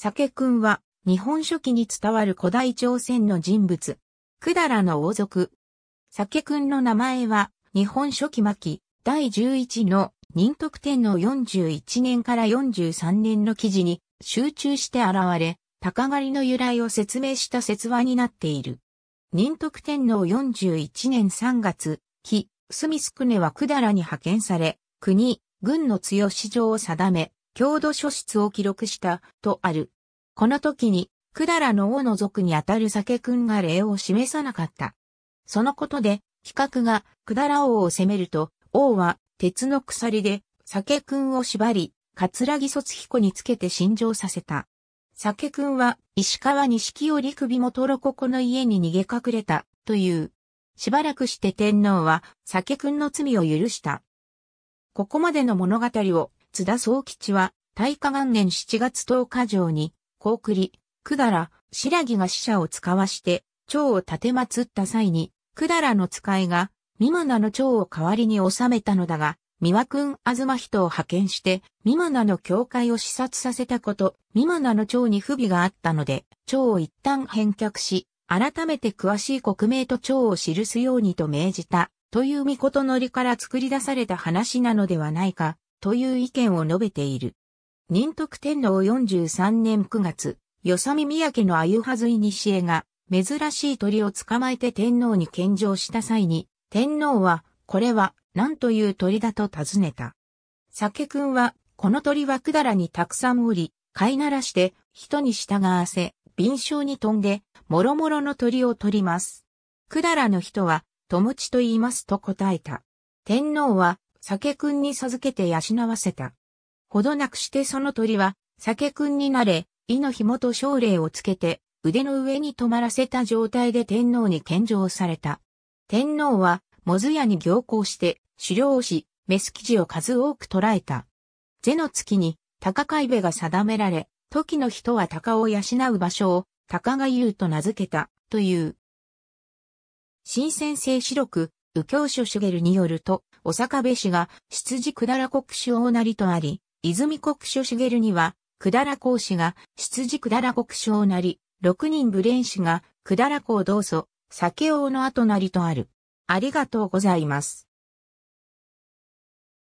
酒くんは日本書紀に伝わる古代朝鮮の人物。百済の王族。酒くんの名前は日本書紀巻第11の仁徳天皇41年から43年の記事に集中して現れ、高狩りの由来を説明した説話になっている。仁徳天皇41年3月、木、住スクネは百済に派遣され、国、軍の強市場を定め、郷土書室を記録したとある。この時に、百済の王の族にあたる酒君が礼を示さなかった。そのことで、企画が百済王を攻めると、王は鉄の鎖で酒君を縛り、桂木卒彦につけて心情させた。酒君は石川錦織首元ロココの家に逃げ隠れたという。しばらくして天皇は酒君の罪を許した。ここまでの物語を津田宗吉は大化元年7月10日上に、高栗、百済、白木が死者を使わして、蝶を立て祀った際に、百済の使いが、美馬名の蝶を代わりに収めたのだが、三輪くん東人を派遣して、三馬名の教会を視察させたこと、三馬名の蝶に不備があったので、蝶を一旦返却し、改めて詳しい国名と蝶を記すようにと命じた、という見事のりから作り出された話なのではないか、という意見を述べている。仁徳天皇43年9月、与謝見宮家のあゆはずいにしえが、珍しい鳥を捕まえて天皇に献上した際に、天皇は、これは何という鳥だと尋ねた。酒くんは、この鳥は百済にたくさんおり、飼いならして、人に従わせ、敏捷に飛んで、もろもろの鳥を取ります。百済の人は、友地と言いますと答えた。天皇は、酒くんに授けて養わせた。ほどなくしてその鳥は、酒くんになれ、胃の紐と奨励をつけて、腕の上に止まらせた状態で天皇に献上された。天皇は、モズヤに行幸して、狩猟をし、メス記事を数多く捉えた。ゼの月に、高海部が定められ、時の人は鷹を養う場所を、鷹が言うと名付けた、という。新鮮性白く、右京書シュゲルによると、小坂部氏が、出自百済国主大なりとあり、泉国書茂には、百済公子が、出自百済国書をなり、六人武連氏が、百済公同祖、酒王の後なりとある。ありがとうございます。